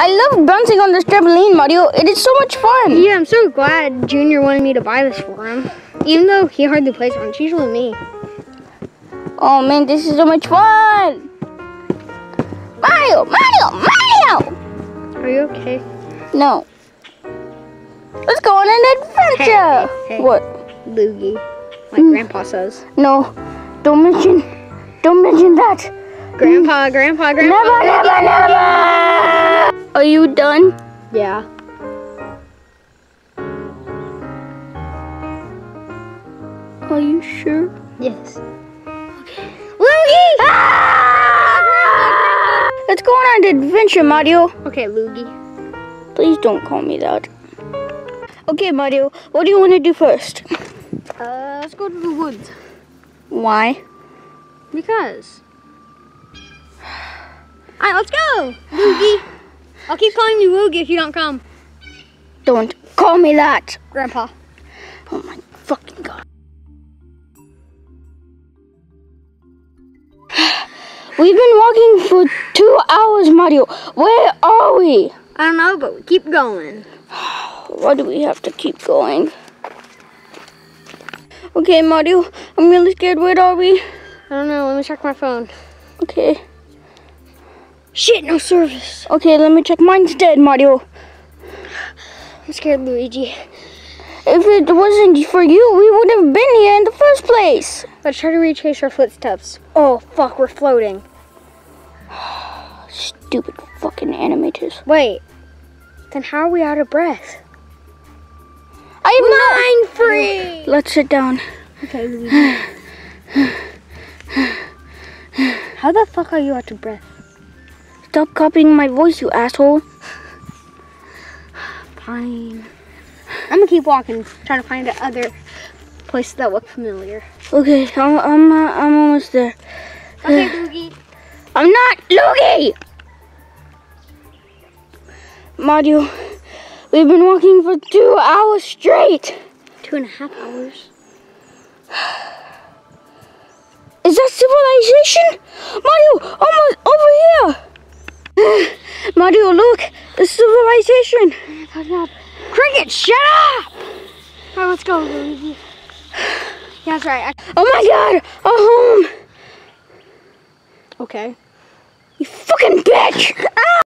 I love bouncing on this trampoline, Mario. It is so much fun. Yeah, I'm so glad Junior wanted me to buy this for him. Even though he hardly plays on it. It's usually me. Oh man, this is so much fun. Mario, Mario, Mario. Are you okay? No. Let's go on an adventure. Hey, hey. What? Loogie. Like Hmm. Grandpa says. No. Don't mention. Don't mention that. Grandpa, Grandpa, Grandpa. Never, never, never. Are you done? Yeah. Are you sure? Yes. Loogie! Ah! Let's go on an adventure, Mario. Okay, Loogie. Please don't call me that. Okay, Mario. What do you want to do first? Uh, let's go to the woods. Why? Because. Alright, let's go! Loogie. I'll keep calling you Loogie if you don't come. Don't call me that. Grandpa. Oh my fucking god. We've been walking for two hours, Mario. Where are we? I don't know, but we keep going. Why do we have to keep going? Okay, Mario, I'm really scared. Where are we? I don't know, let me check my phone. Okay. Shit, no service. Okay, let me check mine instead, Mario. I'm scared, Luigi. If it wasn't for you, we would have been here in the first place. Let's try to retrace our footsteps. Oh, fuck, we're floating. Stupid fucking animators. Wait, then how are we out of breath? I have no- free! Let's sit down. Okay, Luigi. how the fuck are you out of breath? Stop copying my voice, you asshole. Fine. I'm gonna keep walking, trying to find other places that look familiar. Okay, I'm I'm uh, I'm almost there. Okay, Loogie. I'm not Loogie. Mario, we've been walking for two hours straight. Two and a half hours. Is that civilization? Mario, almost over here. Mario, look, the civilization. Cricket, shut up! Alright, let's go, Yeah, that's right. I- Oh my God, a home. okay. You fucking bitch. Ah!